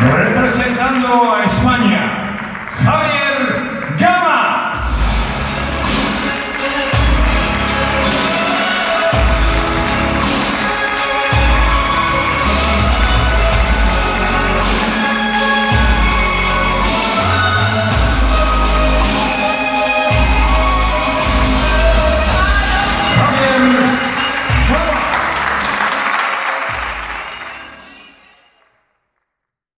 Representando a España,